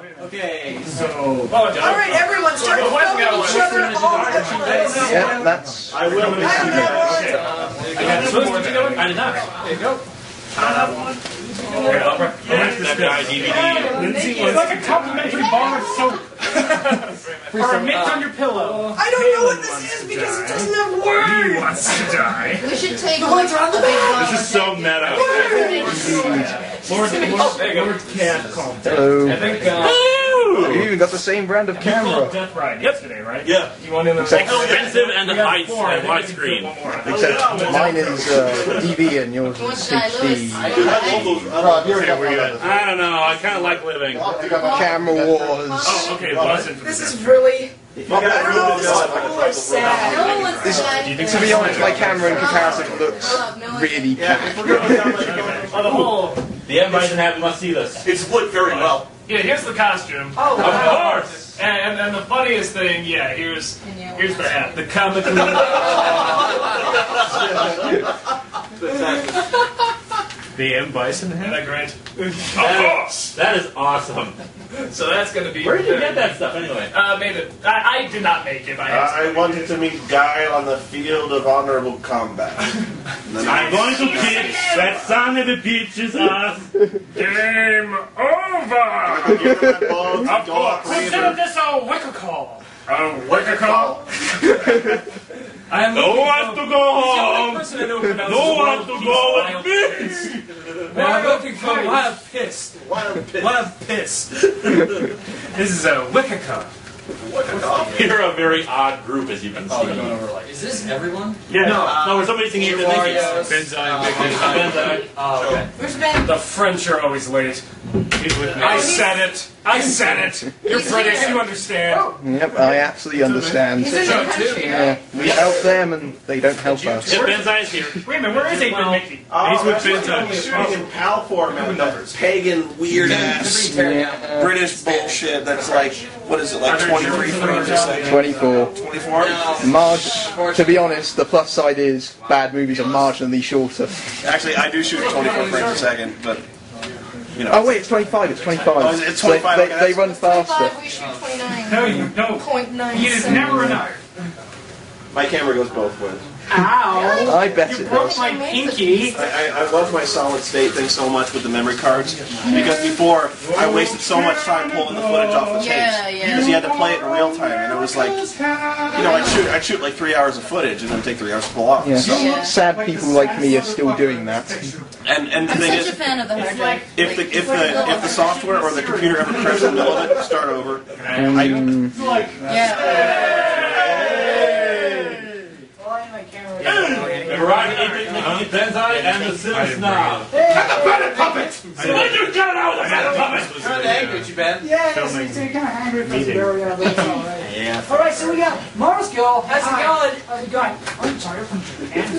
Okay, so. All right, everyone, start Well, why do we filming gotta each other all at once. Yeah, that's. I will. I don't have one. I got supposed to do it? I did not. There you go. Here, I'll bring that guy DVD. It's like a complimentary bar of soap. Or a mint on your pillow. I don't know what this is because it doesn't have words. He wants to die. We should take The ones on the back. This is so meta. Lord, Lord, there you go. Can't call. Hello. I think, uh, You even got the same brand of camera. Death Ride yesterday, right? Yeah. You want in the Except, expensive and the heights four. And think we can widescreen. fit one except mine is uh, DV and yours You want is to die, Lewis? HD. I don't know. I kind of like living. Camera Wars. Oh, okay, buzzing for This this. is really. I don't know if this is cool or sad. No one wants to be honest, my camera in comparison looks Oh, no one- really bad. On the whole, the M Bison have must see this. It's split very well. Yeah, here's the costume. Oh, Of wow. course. And, and, and the funniest thing, yeah, here's yeah, here's the hat. The comic The M Bison Isn't that great? Of course. That is awesome. So that's gonna be. Where did you get that stuff anyway? Uh, made it. I, I did not make it. I Uh. I wanted to meet Guile on the field of honorable combat. And then I'm going to kick that son of a bitch's ass. Game over. I give her my ball, Of go up, course. raise Consider her. this a wicker call. A wicker call. I am No one for- to go It's the only home. person I know who pronounces No one wild to piece go wild with piss. me. Well, I'm looking for wild piss. Wild piss. Wild piss. this is a wicker call. You're a very odd group, as you've been seeing. can see. Is this everyone? Yeah. No, no, we're somebody singing the Warriors. Nikes. Uh, Benzaie. Oh, okay. Where's Ben? The French are always late. I said it. I said it. You're British. You understand. Oh. Yep, I absolutely understand. He's in the country, Yeah, right? we help them and they don't help us. Yeah, Benzaie is here. Wait a minute. Where is 8-Bit Mickey? Oh, He's with that's what Benton. I'm shooting in PAL format. That pagan, weird ass British bullshit that's like, what is it, like 23 frames a second? 24. 24? Marg- to be honest, the plus side is bad movies are marginally shorter. Actually, I do shoot at 24 frames a second, but, you know. Oh wait, it's 25, it's 25. Oh, is it- it's So 25, They, okay, they, they run faster. we shoot 29. No, you no. Point nine It is seven. never enough. My camera goes both ways. Ow! I bet You it broke does. my pinky. I, I, I love my solid state thing so much with the memory cards because before I wasted so much time pulling the footage off the tapes Yeah, yeah. because you had to play it in real time and it was like you know I'd shoot I'd shoot like three hours of footage and then take three hours to pull off. Yeah. So, Yeah. Sad people like me are still doing that. and and the I'm thing such a is fan of the hard drive. if the if the if the software or the computer ever crashes in the middle of it, start over. I, Yeah. Riding 8-Bit Mickey, Benzaie, and the Silver Snob. What you got out of that puppet? Kind of angry at you, Ben. Yeah, it's kind of angry because of yeah. All right, so we got Marzgurl. How's it going? How's it going? I'm sorry, I'm from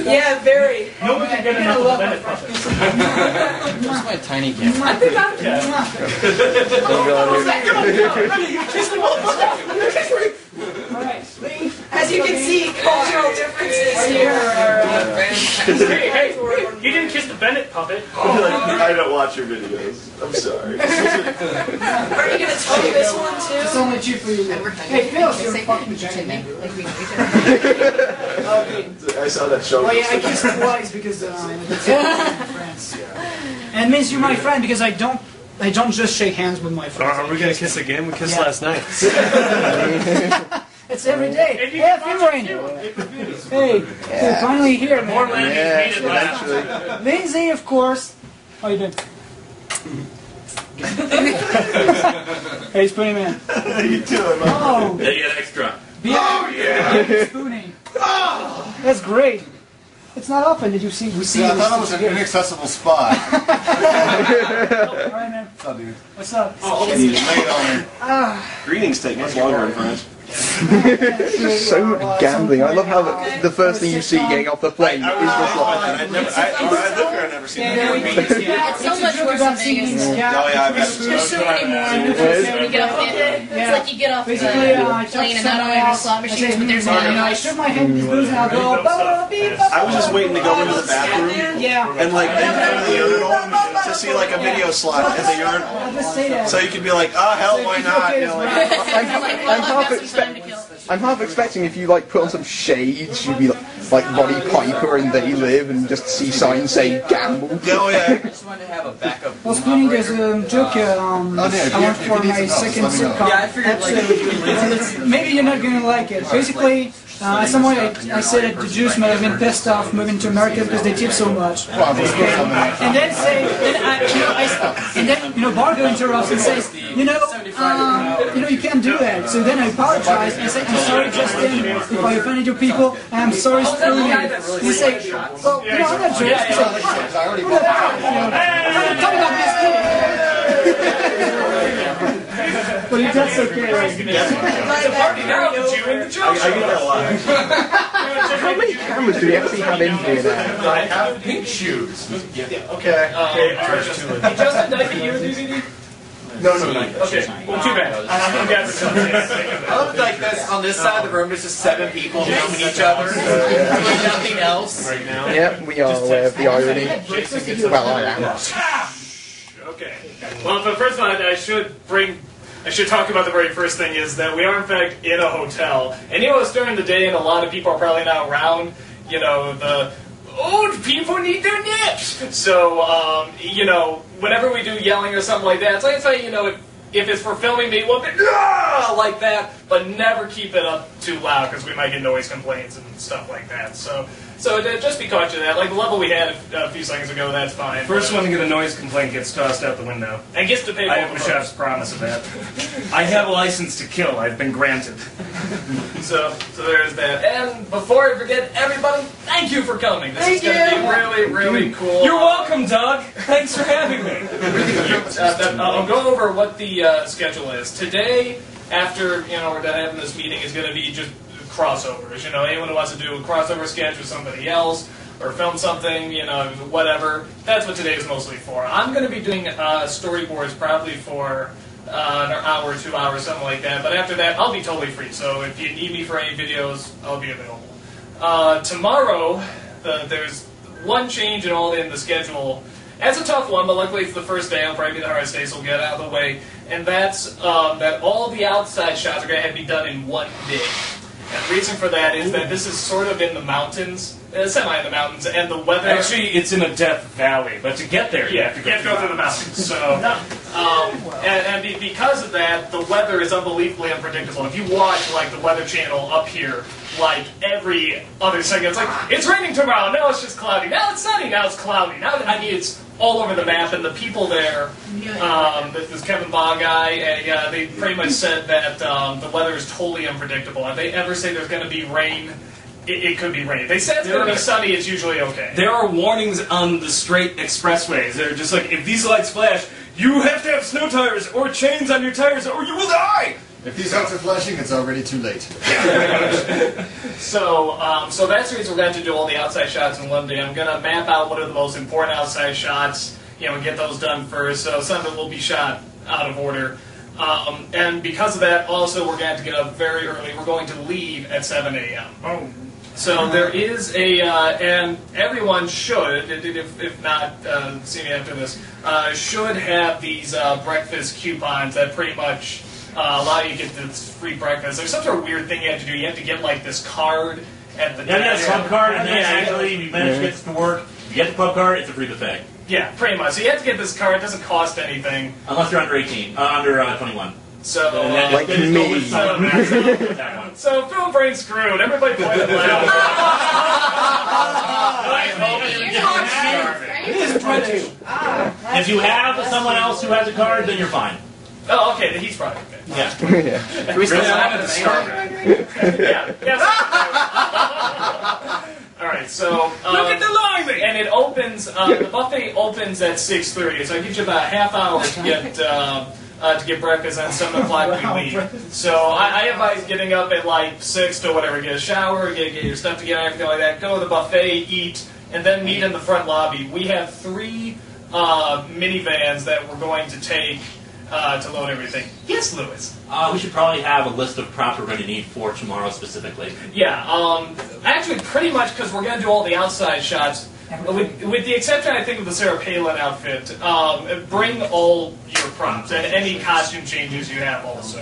Yeah, very. Nobody can get enough of the puppet. Where's my tiny camera? I think I'm. All right. As you can see, cultural differences here are. Uh, Hey, hey, you didn't kiss the Bennett puppet. I don't watch your videos. I'm sorry. are you gonna tell me this one too? It's only two for you. Hey, Phil, you're say fucking to me, giant. like we know each other. Okay. I saw that show. Well, yeah, I kissed twice because uh, that's in France. And it means you're my friend because I don't. I don't just shake hands with my friends. Are we gonna kiss again? We kissed Yeah. last night. It's every day. And you Hey, can Film Brain. Hey, you're finally here, More man. landings Yeah, needed last. Lindsay, of course. How you doing? hey, Spoony Man. How you doing? man? Oh, They get extra. oh yeah. Spoony. Oh. That's great. It's not often that you see? We see. Yeah, I thought it was an inaccessible spot. All right, man. What's up, dude? What's up? Oh, Lay it on me. Ah. Greetings take much longer in French. Just so much gambling. I love how the, the first thing you see getting off the plane is the slot. just I, like. I never, I, I live here. I've never seen. It's so much worse than Vegas. Oh yeah, I've There's so many more when you get off the It's like you get off the uh, plane and not only are slot machines, but there's "Hmm," and I shook my head and booze and I'll go. "Ba, ba, beep, ba, I was just waiting to go into the bathroom Yeah. and like then go to the urinal to see like a video slot at the urinal, I'll just say that. so you could be like, oh hell, why not? You know, like, I'm, I'm half expecting. I'm half expecting if you like put on some shades, you'd be like, like Roddy Piper and They Live, and just see signs saying gamble. oh I yeah. just wanted to have a backup. Well, Spoony, there's a joke uh, um, Oh, yeah, I you- want if for my second notes, let me know. sitcom. Yeah, I figured like. Maybe you're not gonna like it. Basically, uh, at some point I, I said that the Jews might have been pissed off moving to America because they tip so much. Well, let's go something else. And then say, then I, you know, I, and then you know, Bargo interrupts and says, you know, uh, you know, you can't do that. So then I apologize and say, I'm sorry, Justin, if I offended you people. I'm sorry, Spoony. You say, well, you know, I'm not Jewish. You say, I already Talk about this kid. But that's okay. Right? How many cameras do we actually have in here now? I have pink shoes. Okay, um, Justin, did I get you a DVD? No, no, no. Okay, well, too bad. I'm gonna get it. I love like this on this side of the room. There's just seven people filming each other, doing nothing else. Yeah, we are aware of the irony. Well, I am. Okay. Well, but first of all, I should bring. I should talk about the very first thing is that we are in fact in a hotel, and you know it's during the day, and a lot of people are probably not around. You know the old people need their naps. So um, you know whenever we do yelling or something like that, so I say you know if. If it's for filming, maybe we'll be "Ah!" like that, but never keep it up too loud because we might get noise complaints and stuff like that. So, so uh, just be cautious of that. Like the level we had a, a few seconds ago, that's fine. First one to get a noise complaint gets tossed out the window. and gets to pay. I have both of Mashev's promise of that. I have a license to kill. I've been granted. So, so there's that. And before I forget, everybody, thank you for coming. This is Thank going to be you. really, really cool. You're welcome, Doug. Thanks for having me. Uh, th- I'll go over what the uh, schedule is. Today, after you know we're done having this meeting, is going to be just crossovers. You know, anyone who wants to do a crossover sketch with somebody else or film something, you know, whatever. That's what today is mostly for. I'm going to be doing uh, storyboards probably for. Uh, an hour, two hours, something like that. But after that, I'll be totally free. So if you need me for any videos, I'll be available. Uh, tomorrow, the, there's one change in all in the schedule. That's a tough one, but luckily it's the first day. It'll probably be the hardest day, so we'll get out of the way. And that's um, that all the outside shots are going to have to be done in one day. And the reason for that is that this is sort of in the mountains, uh, semi in the mountains, and the weather. Actually, it's in a death valley, but to get there, you Yeah, have to you have to go through the mountains. So, um, and, and be, because of that, the weather is unbelievably unpredictable. If you watch like the Weather Channel up here, like every other second, it's like it's raining tomorrow. Now it's just cloudy. Now it's sunny. Now it's cloudy. Now I mean it's all over the map, and the people there. Um, this this Kevin Bond guy, and, uh, they pretty much said that um, the weather is totally unpredictable. If they ever say there's going to be rain, it, it could be rain. If they said it's going to be sunny, it's usually okay. There are warnings on the straight expressways. They're just like, if these lights flash, you have to have snow tires or chains on your tires or you will die! If these lights are flashing, it's already too late. So, um, so that's the reason we're going to do all the outside shots in one day. I'm going to map out what are the most important outside shots, you know, and get those done first. So some of it will be shot out of order. Um, and because of that, also we're going to have to get up very early. We're going to leave at 7 a.m. Oh. So there is a, uh, and everyone should, if, if not, uh, see me after this, uh, should have these uh, breakfast coupons that pretty much uh, allow you to get this free breakfast. There's some sort of weird thing you have to do. You have to get like this card at the Yeah, yeah, desk. pub card, and then actually, if you manage to get this to work, you get the pub card, it's a free buffet. Yeah, pretty much. So you have to get this card. It doesn't cost anything. Unless you're under 18, uh, under uh, 21. So, And then uh, Like just- just go me. with someone that one. so Film Brain screwed. Everybody pointed loud. I hope this card. If you have someone else who has a card, then you're fine. Oh, okay. the he's probably okay. Yeah. yeah. We still have the starter. Yeah. Yes. All right. So um, Look at the line! and it opens. Uh, the buffet opens at six thirty, so it gives you about a half hour to get uh, uh, to get breakfast, and 7 o'clock we leave. So I, I advise getting up at like 6 to whatever, get a shower, get, get your stuff together, everything like that, go to the buffet, eat, and then meet in the front lobby. We have three uh, minivans that we're going to take uh, to load everything. Yes, Lewis. Uh, we should probably have a list of props we're going to need for tomorrow specifically. Yeah, um, actually, pretty much because we're going to do all the outside shots. With, with the exception, I think, of the Sarah Palin outfit, um, bring all your props and any costume changes you have also.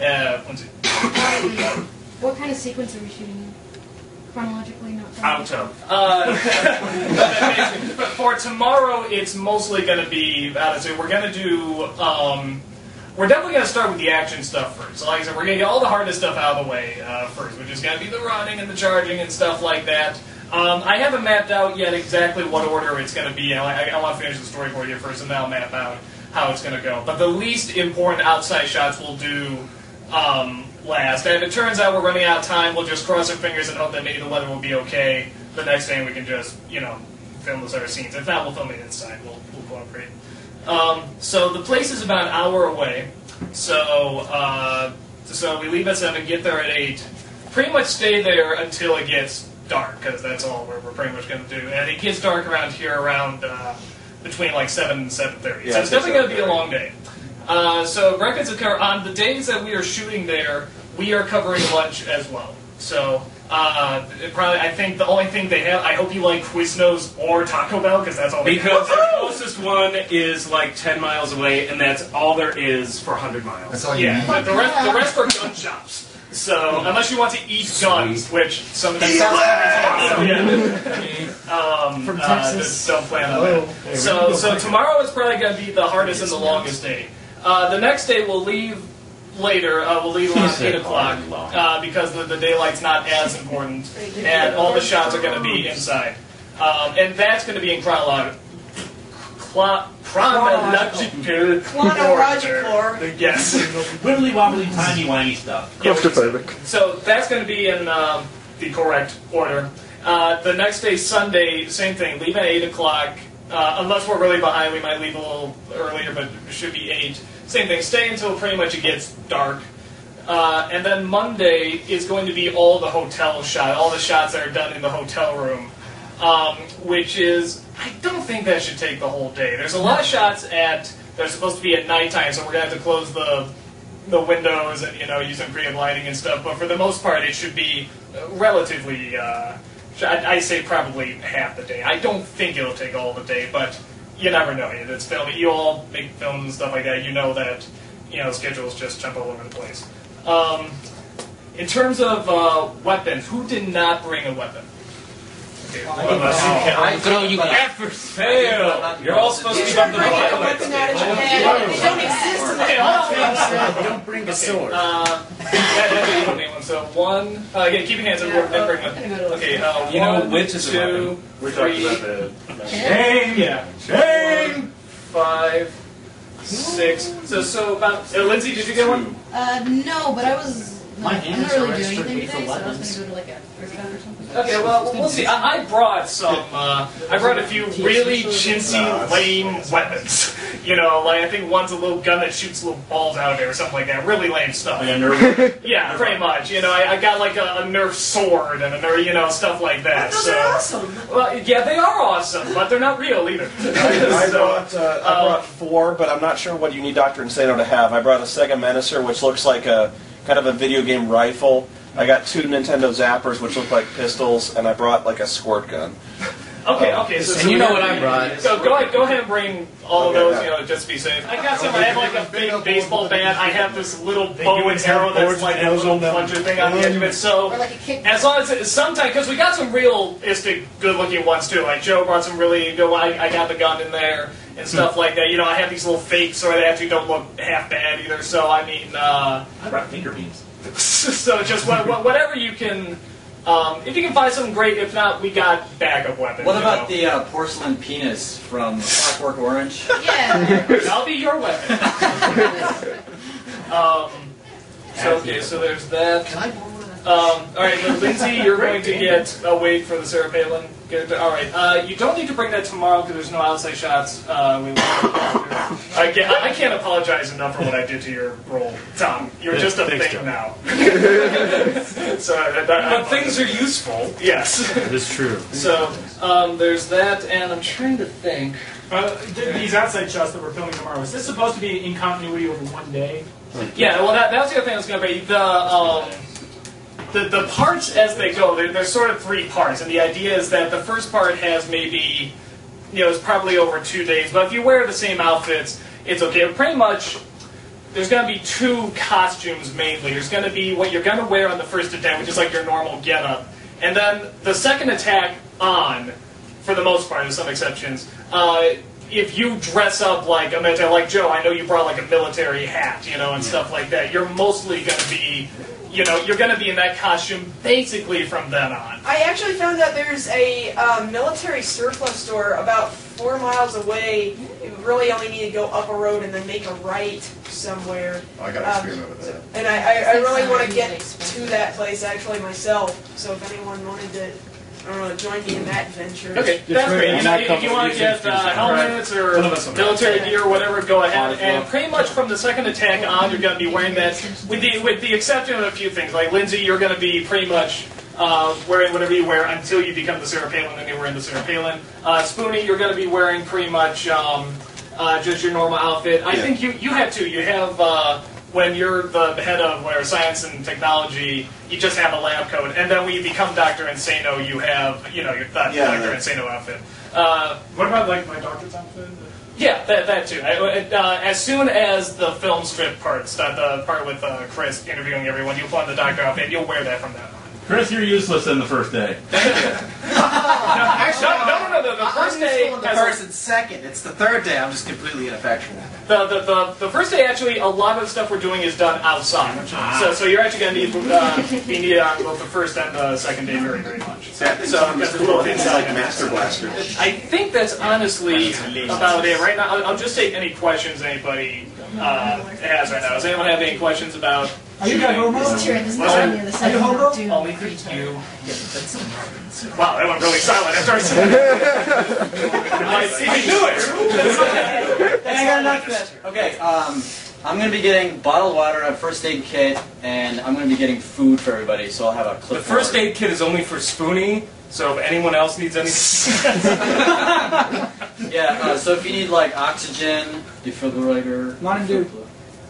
Uh, one. What kind of sequence are we shooting in? Chronologically, not Auto. Uh, but for tomorrow, it's mostly going to be, honestly, we're going to do, um, we're definitely going to start with the action stuff first. So like I said, we're going to get all the hardest stuff out of the way uh, first, which is going to be the running and the charging and stuff like that. Um, I haven't mapped out yet exactly what order it's going to be. I, I, I want to finish the storyboard here first, and then I'll map out how it's going to go. But the least important outside shots we'll do um, last. And if it turns out we're running out of time, we'll just cross our fingers and hope that maybe the weather will be okay. The next day we can just, you know, film those other scenes. If not, we'll film it inside. We'll, we'll cooperate. Um, so the place is about an hour away. So uh, so we leave at seven, get there at eight. Pretty much stay there until it gets dark, because that's all we're, we're pretty much going to do. And it gets dark around here around uh, between like seven and seven thirty. Yeah, so it's definitely going to be a long day. Uh, so breakfast is covered. On the days that we are shooting there, we are covering lunch as well. So uh, probably, I think the only thing they have. I hope you like Quiznos or Taco Bell because that's all. they Because have. the closest one is like 10 miles away, and that's all there is for 100 miles. That's all you yeah, need. but the rest the rest are gun shops. So unless you want to eat guns, which some of them yeah. um, From uh, don't plan on that. So so tomorrow is probably going to be the hardest and the longest day. Uh, the next day we'll leave later. Uh, we'll leave around eight o'clock uh, because the, the daylight's not as important, and all the shots are going to be inside. Um, and that's going to be in chronological. Chronological. Chronological. order. Yes. Wibbly wobbly, timey wimey stuff. Claustrophobic. So that's going to be in um, the correct order. Uh, the next day, Sunday, same thing. Leave at eight o'clock. Uh, unless we're really behind, we might leave a little earlier, but it should be eight. Same thing. Stay until pretty much it gets dark. Uh, and then Monday is going to be all the hotel shot, all the shots that are done in the hotel room, um, which is I don't think that should take the whole day. There's a lot of shots at they're supposed to be at nighttime, so we're gonna have to close the the windows and you know use some creative lighting and stuff. But for the most part, it should be uh, relatively. Uh, I, I say probably half the day. I don't think it'll take all the day, but you never know. It's film. You all make films and stuff like that. You know that you know schedules just jump all over the place. Um, in terms of uh, weapons, who did not bring a weapon? Okay, one of us. I throw you Fail! You're all supposed to be about the Bring a violence. weapon out of your head. They don't exist in Okay, the hold on. Don't bring a sword. Uh, yeah, yeah, you one. So one. Uh, again, keep your hands up. Then bring one. Okay. Uh, You know which is a two, weapon. We're talking about the. Shame! Yeah. Shame! Five, six. So so about. Uh, Lindsay, did you get one? Uh, no, but I was. My I'm hands not really doing extra anything lethal today, so I was gonna go to like a thrift shop or something. Okay, well, we'll see. I, I brought some. Uh, I brought a few really chintzy, lame weapons. You know, like I think one's a little gun that shoots little balls out of it or something like that. Really lame stuff. Yeah, pretty much. You know, I, I got like a, a Nerf sword and a Nerf, you know, stuff like that. Those so, are awesome. well, yeah, they are awesome, but they're not real either. I So, brought, uh, I brought four, but I'm not sure what you need Dr. Insano to have. I brought a Sega Menacer, which looks like a kind of a video game rifle. I got two Nintendo Zappers, which look like pistols, and I brought like a squirt gun. okay, okay. So, so And you know what I brought. So go ahead, go ahead and bring all of those, yeah. you know, just to be safe. I got some. I have like a big baseball bat. I have this little bow and arrow that's like a little plunger thing on the edge of it. So Or like a kick. as long as it's sometimes, because we got some realistic, good-looking ones too. Like Joe brought some really good. I, I got the gun in there and stuff like that. You know, I have these little fakes, so they actually don't look half bad either. So I mean, uh, I brought finger beans. so just what, what, whatever you can. Um, if you can find something great, if not, we got backup weapons. What you about know. the uh, porcelain penis from Clockwork Orange? Yeah. that'll be your weapon. um, so okay, so there's that. Um, all right, then Lindsay, you're going to get a wait for the Sarah Palin. Good. All right, uh, you don't need to bring that tomorrow because there's no outside shots. Uh, we I can't, I can't apologize enough for what I did to your role, Tom. You're just a Thanks, thing Tom. now. so, I, I, But things are useful. Yes. It is true. So um, there's that, and I'm trying to think. Uh, th- these outside shots that we're filming tomorrow, is this supposed to be in continuity over one day? Yeah, well, that, that was the other thing I was going to be. The, um, the, the parts as they go, there, there's sort of three parts, and the idea is that the first part has maybe, you know, it's probably over two days, but if you wear the same outfits, it's okay. But pretty much, there's going to be two costumes mainly. There's going to be what you're going to wear on the first attack, which is like your normal getup, and then the second attack on, for the most part, with some exceptions. Uh, if you dress up like a military, like Joe, I know you brought like a military hat, you know, and stuff like that. You're mostly going to be, you know, you're going to be in that costume basically from then on. I actually found out there's a um, military surplus store about four miles away. You really only need to go up a road and then make a right somewhere. Oh, I gotta Um, experiment with that. And I, I, I really want to get to that place actually myself. So if anyone wanted to, I don't know, join me in that venture. Okay, that's great. You know, if you want to get uh, helmets or military gear or whatever, go ahead. And pretty much from the second attack on, you're going to be wearing that, with the with the exception of a few things. Like Lindsay, you're going to be pretty much uh, wearing whatever you wear until you become the Sarah Palin, then you're wearing the Sarah Palin. Uh, Spoony, you're going to be wearing pretty much um, uh, just your normal outfit. I Yeah. think you you have two. You have. Uh, when you're the head of where science and technology, you just have a lab coat, and then when you become Doctor Insano, you have you know your that Yeah, Doctor that- Insano outfit. Uh, What about like my doctor's outfit? yeah, that, that too. I, uh, as soon as the film strip parts, that the part with uh, Chris interviewing everyone, you'll put on the Doctor outfit. You'll wear that from that on. Chris, you're useless in the first day. Actually, No, no, no, no. The I'm first useful day in the first and second. It's the third day. I'm just completely ineffectual. The, the, the, the first day, actually, a lot of the stuff we're doing is done outside. So, so you're actually going to need uh, be needed on both the first and the second day very, very much. So, because it's cool. both It's like Master Blaster. I think that's honestly about it. Right now, I'll, I'll just take any questions anybody uh, has right now. Does anyone have any questions about? Are you guys homo? What's Sure, there's that? nothing on the other Are side. you homo? Do- Only for you. Wow, that went really silent after I said I see. I knew it. And I got enough fish. Okay, um, I'm gonna be getting bottled water, a first aid kit, and I'm gonna be getting food for everybody. So I'll have a The first aid kit is only for Spoony, so if anyone else needs any. Yeah. Uh, so if you need like oxygen, defibrillator. Mountain Dew.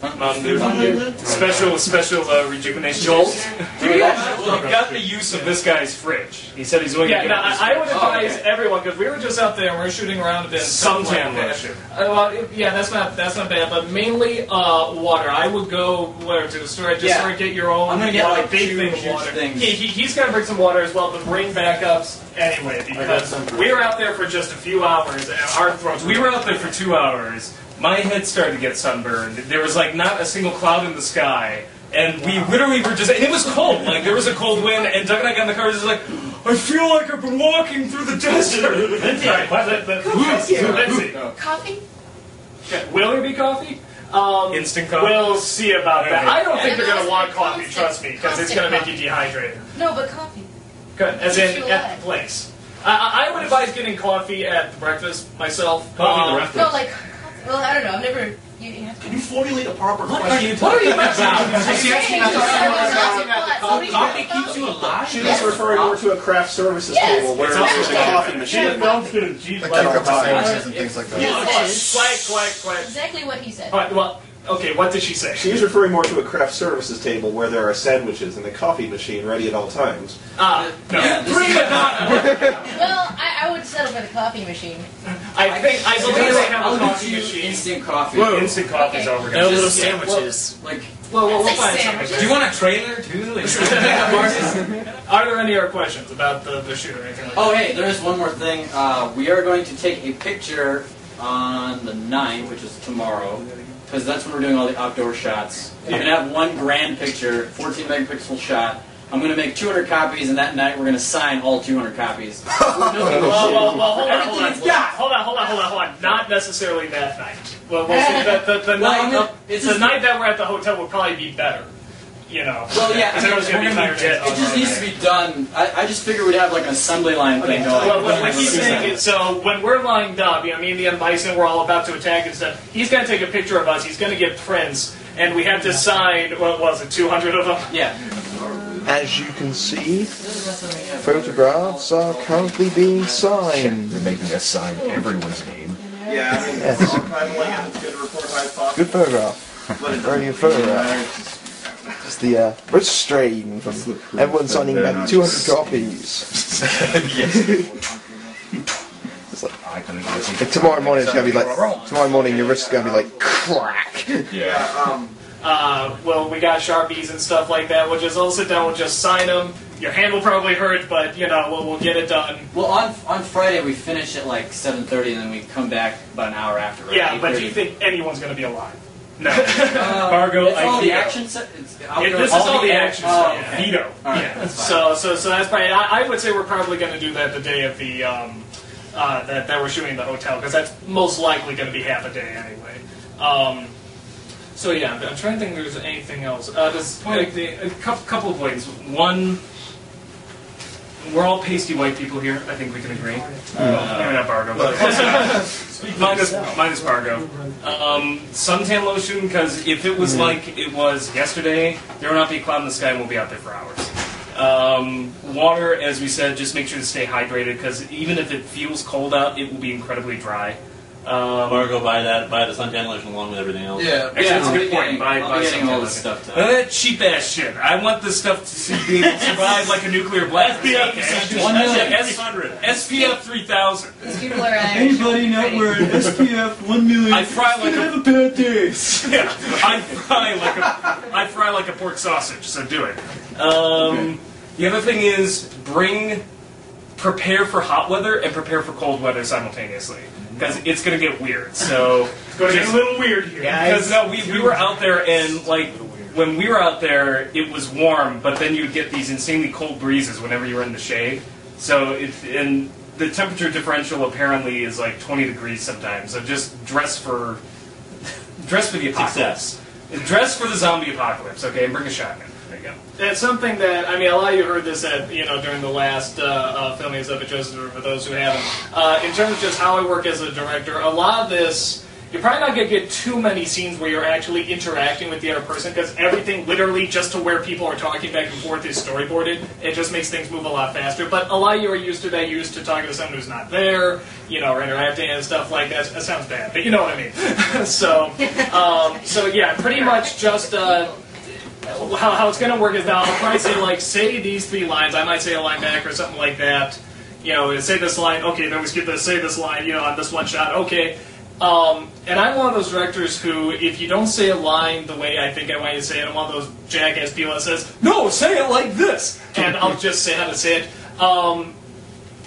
Mountain Dew. Special, special uh, rejuvenation. Jolt. You got the use of this guy's fridge. He said he's willing Yeah, to no, give I, I would fridge. advise everyone because we were just out there and we were shooting around in Suntan something like lotion. Uh, well, yeah, that's not that's not bad, but mainly uh, water. I would go where to the store, just Yeah. sort of get your own. I'm gonna get, water, like, big two thing of huge water. things. He, he, he's gonna bring some water as well, but bring backups anyway because we were out there for just a few hours and our throats. We were out there for two hours. My head started to get sunburned. There was like not a single cloud in the sky. And we literally were just, and it was cold. Like there was a cold wind, and Doug and I got in the car. and was like, I feel like I've been walking through the desert. Sorry, but- but- Lindsay, Coffee? okay, will there be coffee? Um, Instant coffee. We'll see about that. I don't think they're gonna want coffee. constant- Trust me, because it's gonna make you coffee. dehydrated. No, but coffee. Good. As in at the place. I, I I would advise getting coffee at breakfast myself. Coffee in the Um, restaurant. No, like, well, I don't know. I've never. You, you have to. Can you formulate a proper What are question? you talking about? Coffee keeps you alive. She was referring more to a craft services Yes, table where it's it's just a coffee Yeah, machine. no, dude, geez, Like like, cup uh, sandwiches and things like that. Quiet, quiet, quiet. Exactly what he said. All right, well, okay, what did she say? She was referring more to a craft services table where there are sandwiches and a coffee machine ready at all times. Ah, no. Yeah, this Prima donna. Well, I, I would settle for the coffee machine. I think, I believe they have I'll a coffee machine. instant coffee. Instant coffee's Okay. over. No guys. little Just- yeah, well, sandwiches. Like, Well, well, we'll find something. sandwiches. Do you want a trailer too? Like, Are there any other questions about the, the shoot or anything like that? oh hey, there is one more thing. Uh, we are going to take a picture on the 9th, which is tomorrow, because that's when we're doing all the outdoor shots. We're gonna have one grand picture, 14 megapixel shot. I'm gonna make 200 copies, and that night we're gonna sign all 200 copies. Oh, well, well, well, hold on, hold on, Everything it's got. hold on, hold on, hold on, hold on. Not necessarily that night. Well, we'll see. The, the, the, Well, I night, mean, of- it's the night that we're at the hotel will probably be better. you know. Well, yeah, because everyone's gonna be tired. It just needs to be done. I, I just figured we'd have like an assembly line thing going. Well, what, what he's saying is, so when we're lined up, you know, me and the young bison, we're all about to attack and stuff. He's going to take a picture of us. He's going to get prints, and we have to sign. What was it? Two hundred of them. Yeah. As you can see, photographs are currently being signed. They're making us sign everyone's name. Yeah, I mean, Yes. good to report how I photograph. Very good photograph. It's the uh, restrain from everyone signing about 200 copies. It's like, I couldn't get a like tomorrow morning it's gonna be like tomorrow morning your wrist's gonna be like crack. Yeah. Uh, well, we got sharpies and stuff like that. We'll just all sit down. We'll just sign them. Your hand will probably hurt, but you know we'll, we'll get it done. Well, on on Friday we finish at like 7:30, and then we come back about an hour after. Right? Yeah, but do you think anyone's going to be alive? No. Uh, Fargo, it's all the action set. It's If outdoor- this is all the action Oh, stuff. okay. Veto. All right, yeah. So, so, so that's probably. I, I would say we're probably going to do that the day of the um, uh, that that we're shooting the hotel because that's most likely going to be half a day anyway. Um, so yeah, I'm trying to think. If there's anything else? Uh, does, Like the, a couple, couple of points. One, we're all pasty white people here. I think we can agree. Uh, maybe not Bargo, but minus minus Bargo. Um, suntan lotion because if it was like it was yesterday, there will not be a cloud in the sky and we'll be out there for hours. Um, water, as we said, just make sure to stay hydrated because even if it feels cold out, it will be incredibly dry. Um, Or go buy that, buy the suntan lotion along with everything else. Yeah, actually, Yeah, that's a I'll good point. getting- Buy, I'll buy be getting some all this stuff to- None that cheap ass shit. I want this stuff to be able to survive like a nuclear blast. SPF One million. SPF 3000. People are actually not wearing SPF 1 million? I fry like a a bad day. yeah. I fry like a I fry like a pork sausage. So do it. Um, the other thing is bring prepare for hot weather and prepare for cold weather simultaneously because it's gonna get weird. So It's going to get a little weird here. because no, we, we were out there and like when we were out there, it was warm, but then you'd get these insanely cold breezes whenever you were in the shade. So it and the temperature differential apparently is like 20 degrees sometimes. So just dress for dress for the apocalypse. Dress for the zombie apocalypse, okay? And bring a shotgun. That's something that I mean. A lot of you heard this at you know during the last uh, uh, filmings of it. For those who haven't, uh, in terms of just how I work as a director, a lot of this you're probably not going to get too many scenes where you're actually interacting with the other person because everything, literally, just to where people are talking back and forth, is storyboarded. It just makes things move a lot faster. But a lot of you are used to that. You're used to talking to someone who's not there, you know, or interacting and stuff like that. That sounds bad, but you know what I mean. so, um, so yeah, pretty much just. Uh, how, how it's going to work is now I'll probably say like say these three lines. I might say a line back or something like that. You know, say this line. Okay, then we skip this. Say this line. You know, on this one shot. Okay. Um, and I'm one of those directors who, if you don't say a line the way I think I want you to say it, I'm one of those jackass people that says, "No, say it like this," and I'll just say how to say it. Um,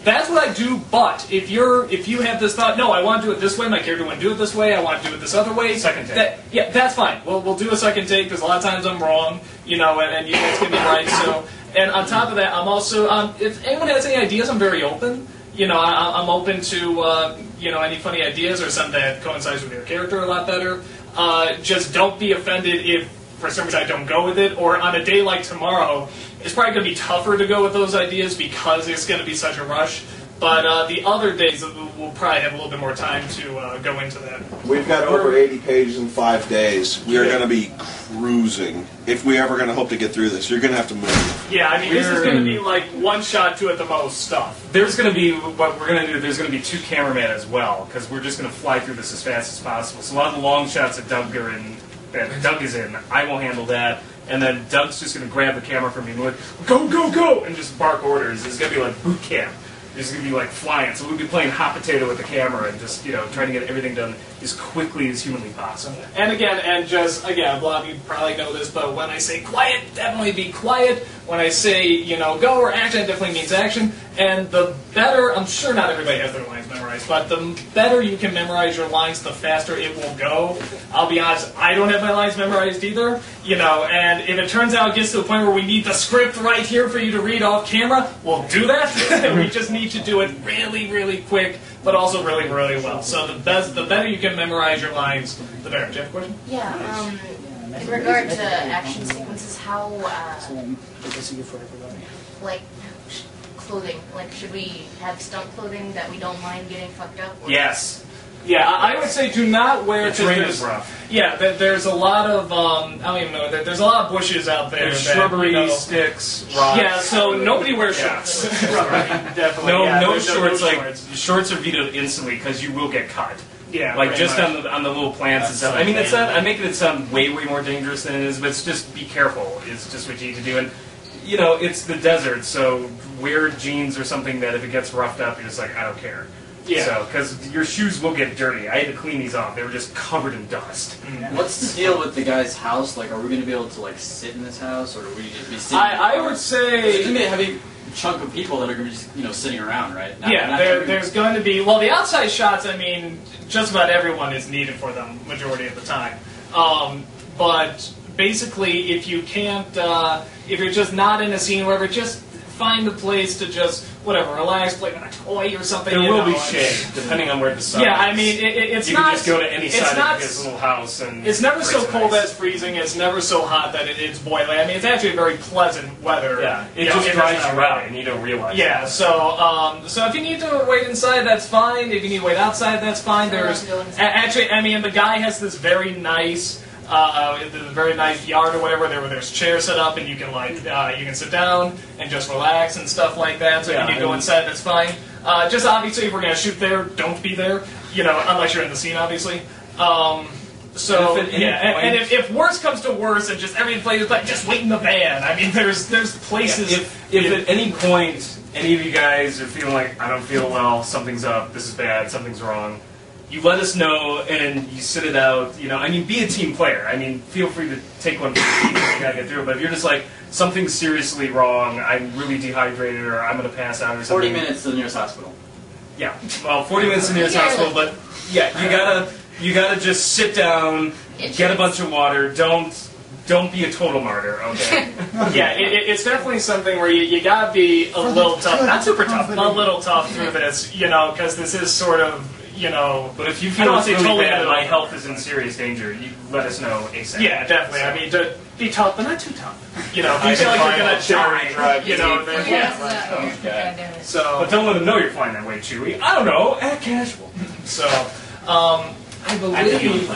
that's what I do. But if you're if you have this thought, no, I want to do it this way. My character want to do it this way. I want to do it this other way. Second take. That, yeah, that's fine. We'll we'll do a second take because a lot of times I'm wrong, you know, and, and you guys can be right. So, and on top of that, I'm also um, if anyone has any ideas, I'm very open. You know, I, I'm open to uh, you know any funny ideas or something that coincides with your character a lot better. Uh, just don't be offended if for some reason I don't go with it, or on a day like tomorrow, it's probably going to be tougher to go with those ideas because it's going to be such a rush. But uh, the other days, we'll probably have a little bit more time to uh, go into that. We've got over 80 pages in five days. We are going to be cruising. If we ever going to hope to get through this, you're going to have to move. Yeah, I mean, this is going to be like one shot to at the most stuff. There's going to be what we're going to do. There's going to be two cameramen as well because we're just going to fly through this as fast as possible. So a lot of the long shots that Doug are in, that Doug is in, I will handle that, and then Doug's just going to grab the camera from me and like, "Go, go, go!" and just bark orders. It's going to be like boot camp. It's going to be like flying. So we'll be playing hot potato with the camera and just you know trying to get everything done as quickly as humanly possible. And again, and just again, a lot of you probably know this, but when I say quiet, definitely be quiet. When I say you know go or action, it definitely means action. And the better, I'm sure not everybody has their lines memorized, but the better you can memorize your lines, the faster it will go. I'll be honest, I don't have my lines memorized either. You know, and if it turns out it gets to the point where we need the script right here for you to read off camera, we'll do that. we just need to do it really, really quick, but also really, really well. So the best, the better you can memorize your lines, the better. Do you have a question? Yeah, um, in regard to action sequences, how, uh, like, clothing? Like, should we have stunt clothing that we don't mind getting fucked up? or- Yes. Yeah, I I would say do not wear. The 'cause terrain is rough. Yeah, there, there's a lot of um, I don't even know. There, there's a lot of bushes out there. There's that, shrubbery, you know- sticks, rocks. Yeah, so nobody wears Yeah. shorts. right, definitely. No, yeah, no shorts. no like shorts. shorts are vetoed instantly because you will get cut. Yeah, like just much. on the on the little plants and stuff. so I mean, it's not. I'm making it sound way way more dangerous than it is, but it's just be careful. It's just what you need to do. And you know, it's the desert, so wear jeans or something that if it gets roughed up, you're just like, I don't care. Yeah. So, because your shoes will get dirty. I had to clean these off. They were just covered in dust. What's the deal with the guy's house? Like, are we going to be able to like sit in this house, or are we going to be sitting? I, I would say There's going to be a heavy chunk of people that are going to be just you know sitting around, right? Not- Yeah, not there, every- there's going to be. Well, the outside shots, I mean, just about everyone is needed for them majority of the time. Um, but basically, if you can't, uh, if you're just not in a scene, or whatever, just find a place to just whatever relax, play with a toy or something. There you will know, be and- shade depending on where the sun. Yeah, I mean, it, it- it's you not. can just go to any it's side not, of his little house and. It's never so cold nice. that it's freezing. It's never so hot that it, it's boiling. I mean, it's actually very pleasant weather. Yeah, it you just if it's dries you out and you don't realize. Yeah, it. so um, so if you need to wait inside, that's fine. If you need to wait outside, that's fine. There's actually, I mean, the guy has this very nice, uh, this very nice yard or whatever. There where there's chairs set up and you can like uh, you can sit down and just relax and stuff like that. So Yeah, if you go and- inside, that's fine. Uh, just obviously, if we're gonna shoot there, don't be there. You know, unless you're in the scene, obviously. Um, so And if yeah, and, and if, if worse comes to worse, and just every place is like just wait in the van. I mean, there's there's places. Yeah, if, if at any point any of you guys are feeling like I don't feel well, something's up, this is bad, something's wrong, you let us know and you sit it out. You know, I mean, be a team player. I mean, feel free to take one for the team if you gotta get through it. But if you're just like something's seriously wrong, I'm really dehydrated, or I'm gonna pass out, or something. Forty minutes to the nearest hospital. Yeah, well, 40 minutes to the nearest hospital, but yeah, you gotta you gotta just sit down, get a bunch of water. Don't don't be a total martyr, okay? yeah, it, it- it's definitely something where you, you gotta be a little tough, not super tough, but a little tough through this, you know, because this is sort of, you know. But if you I feel don't it's say really totally bad, out my health is in serious danger, you let us know ASAP. Yeah, definitely. I mean, to be tough, but not too tough. You know, if I you feel like you're gonna a die, drive you know, deep. then Yeah, yeah. So, But don't let them know you're flying that way, Chewie. I don't know, act casual. So, um, I believe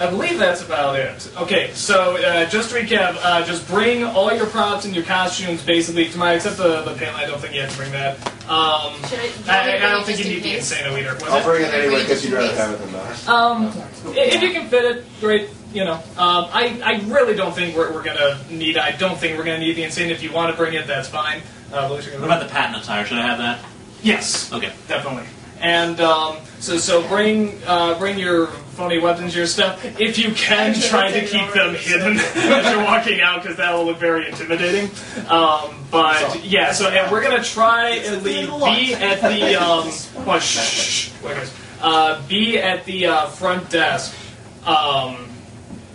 I believe that's about it. Okay, so uh, just to recap, uh, just bring all your props and your costumes basically tomorrow, except the the panel. I don't think you have to bring that. Um, Should I- do you I, want me to I bring don't think you need the case? Insano either. Was I'll it? bring it anyway because you'd rather have it than not. Um, i- if you can fit it, great. You know, um, I, I really don't think we're, we're gonna need. I don't think we're gonna need the insane. If you want to bring it, that's fine. Uh, What about the patent attire? Should I have that? Yes. Okay. Definitely. And um, so so bring uh, bring your phony weapons, your stuff. If you can, try to keep them hidden as you're walking out, because that will look very intimidating. Um, but yeah, so and we're gonna try and least be at the um, well, shh, shh, shh, wait, guys. uh, be at the uh, front desk. Um,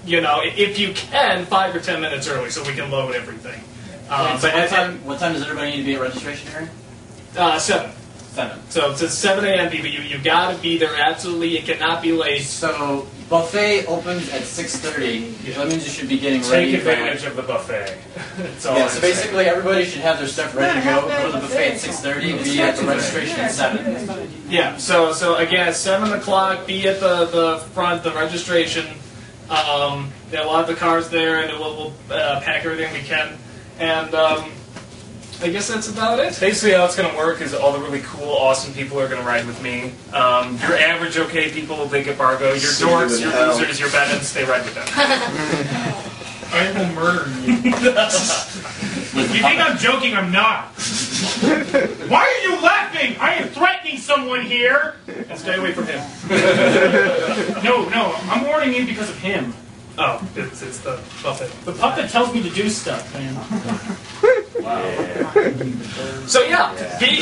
you know, if you can, five or ten minutes early, so we can load everything. Um, Wait, so but what time? What time does everybody need to be at registration hearing? uh, seven. Seven. So it's at 7 a.m. people. You you gotta be there. Absolutely, it cannot be late. So buffet opens at six thirty. So that means you should be getting ready. Take advantage of the buffet. Yeah, so basically everybody should have their stuff ready to go. Go to the buffet at six thirty. Be at the registration at seven. Yeah. So so again, seven o'clock. Be at the the front, the registration. Um, yeah, we'll have the cars there, and we'll, we'll uh, pack everything we can. And um, I guess that's about it. Basically, how it's going to work is all the really cool, awesome people are going to ride with me. Um, your average okay people, they get Bargo. Your Sooner dorks, your hell. losers, your Bennetts, they ride with them. I will murder you. you think I'm joking? I'm not. Why are you laughing? I am threatening someone here. And stay away from him. No, no, I'm warning you because of him. Oh, it's, it's the puppet. The puppet tells me to do stuff, man. So yeah, be.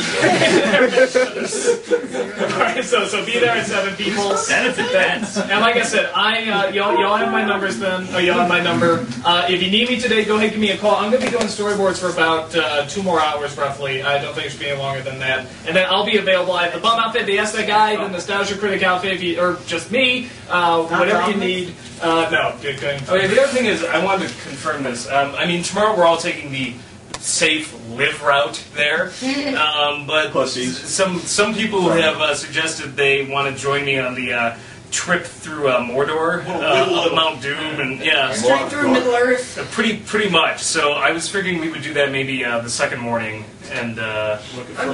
Alright, so so be there at seven people. That is advanced. And like I said, I uh, y'all y'all have my numbers then. Oh, y'all have my number. Uh, if you need me today, go ahead and give me a call. I'm gonna be doing storyboards for about uh, two more hours roughly. I don't think it should be any longer than that. And then I'll be available. I have the bum outfit, the Estet guy, the nostalgia critic outfit, if you, or just me, uh, whatever you need. Uh, no, good, good. Okay, the other thing is, I wanted to confirm this. Um, I mean, tomorrow we're all taking the safe live route there, um, but Pussies. some some people have uh, suggested they want to join me on the uh, trip through uh, Mordor, uh, up Mount Doom, and yeah, Straight through Middle Earth. uh, pretty pretty much. So I was figuring we would do that maybe uh, the second morning and uh,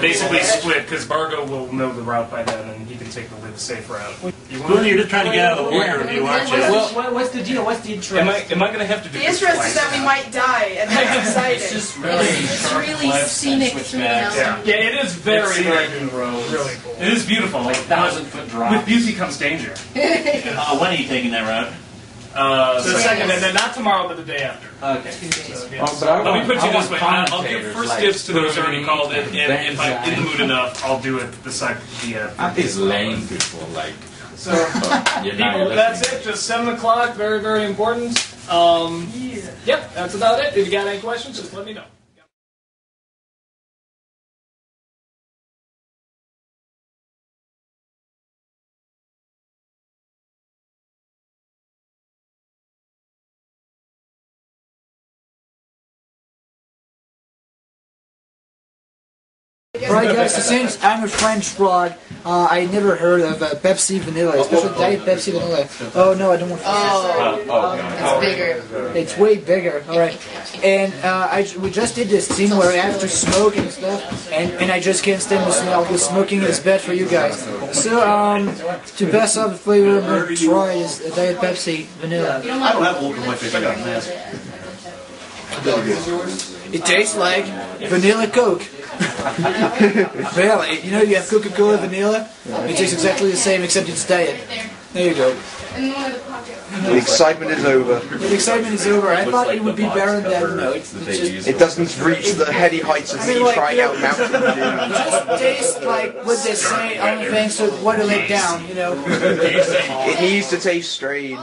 basically split because Bargo will know the route by then, and he can take the live safe route. You Boone, you're just trying to get out of the water review, aren't you? Well, what, what's the deal? What's the interest? Am I am I going to have to do The this interest twice is that we might die, and that's exciting. It's just really It's sharp really scenic switch through the backs. mountains. Yeah, it is very It's very Dragon really cool. It is beautiful. Like thousand foot drops. With beauty comes danger. Uh, when are you taking that route? Uh, So the second, and then not tomorrow, but the day after. Okay. So, yeah. But I Let me put you I this way. I- I'll give first like dibs to those already Bernie, called in, and if I'm in the mood enough, I'll do it the sec the. Uh, Not these lame people like. So people, that's it. Just seven o'clock. Very very important. Um, Yep, that's about it. If you got any questions, just let me know. Right, guys, so since I'm a French frog, uh, I never heard of uh, Pepsi Vanilla, especially Diet Pepsi Vanilla. Oh no, I don't want Oh, it's bigger. It's way bigger. All right, and uh, I j- we just did this thing where I have to smoke and stuff, and, and I just can't stand the smell. The smoking is bad for you guys. So um, to pass up the flavor, I'm gonna try is a Diet Pepsi Vanilla. I don't have a look at my favorite gun mask. It tastes like vanilla Coke. really, you know you have Coca-Cola vanilla. It tastes exactly the same except it's diet. There you go. And one of the excitement is over. The excitement is over. I thought it would be better than no. It's, it's just It doesn't reach the heady heights of I mean, me like, trying you out Mountain Dew. It just tastes like what they say on things, so why to let down, you know? It needs to taste strange.